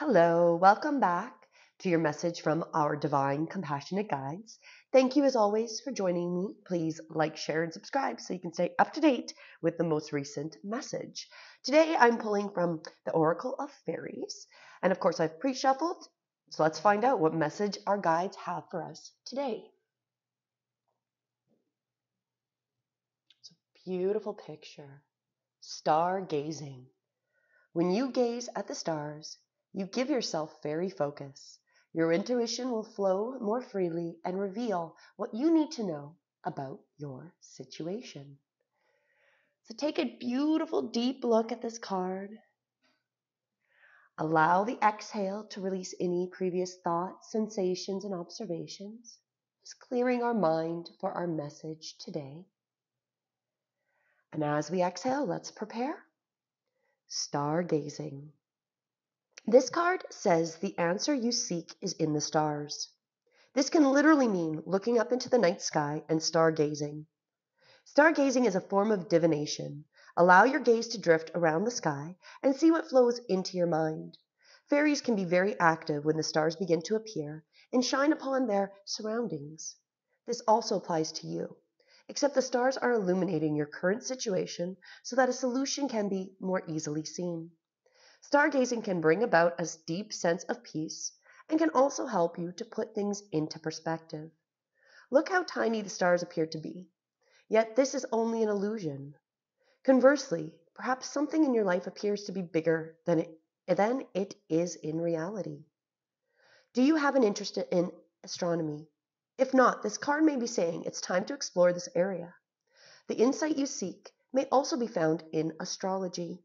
Hello, welcome back to your message from our divine compassionate guides. Thank you as always for joining me. Please like, share, and subscribe so you can stay up to date with the most recent message. Today I'm pulling from the Oracle of Fairies, and of course I've pre shuffled, so let's find out what message our guides have for us today. It's a beautiful picture. Stargazing. When you gaze at the stars, you give yourself fairy focus. Your intuition will flow more freely and reveal what you need to know about your situation. So take a beautiful deep look at this card. Allow the exhale to release any previous thoughts, sensations, and observations. Just clearing our mind for our message today. And as we exhale, let's prepare. Stargazing. This card says the answer you seek is in the stars. This can literally mean looking up into the night sky and stargazing. Stargazing is a form of divination. Allow your gaze to drift around the sky and see what flows into your mind. Fairies can be very active when the stars begin to appear and shine upon their surroundings. This also applies to you, except the stars are illuminating your current situation so that a solution can be more easily seen. Stargazing can bring about a deep sense of peace and can also help you to put things into perspective. Look how tiny the stars appear to be. Yet this is only an illusion. Conversely, perhaps something in your life appears to be bigger than it, than it is in reality. Do you have an interest in astronomy? If not, this card may be saying it's time to explore this area. The insight you seek may also be found in astrology.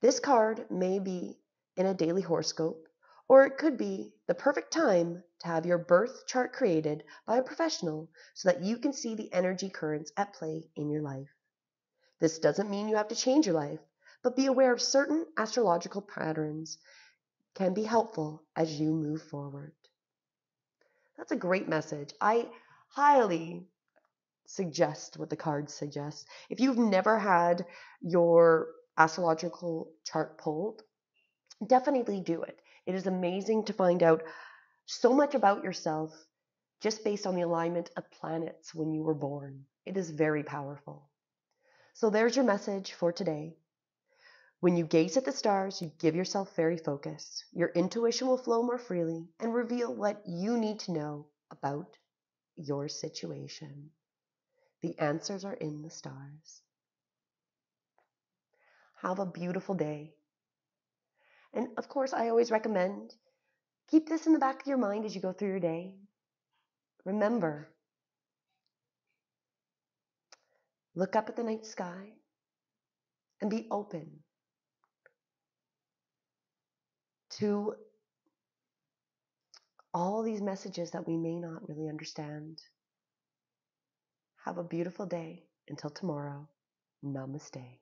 This card may be in a daily horoscope, or it could be the perfect time to have your birth chart created by a professional so that you can see the energy currents at play in your life. This doesn't mean you have to change your life, but be aware of certain astrological patterns can be helpful as you move forward. That's a great message. I highly suggest what the cards suggest. If you've never had your astrological chart pulled, definitely do it. It is amazing to find out so much about yourself just based on the alignment of planets when you were born. It is very powerful. So there's your message for today. When you gaze at the stars, you give yourself fairy focus. Your intuition will flow more freely and reveal what you need to know about your situation. The answers are in the stars. Have a beautiful day. And of course, I always recommend keep this in the back of your mind as you go through your day. Remember, look up at the night sky and be open to all these messages that we may not really understand. Have a beautiful day. Until tomorrow, namaste.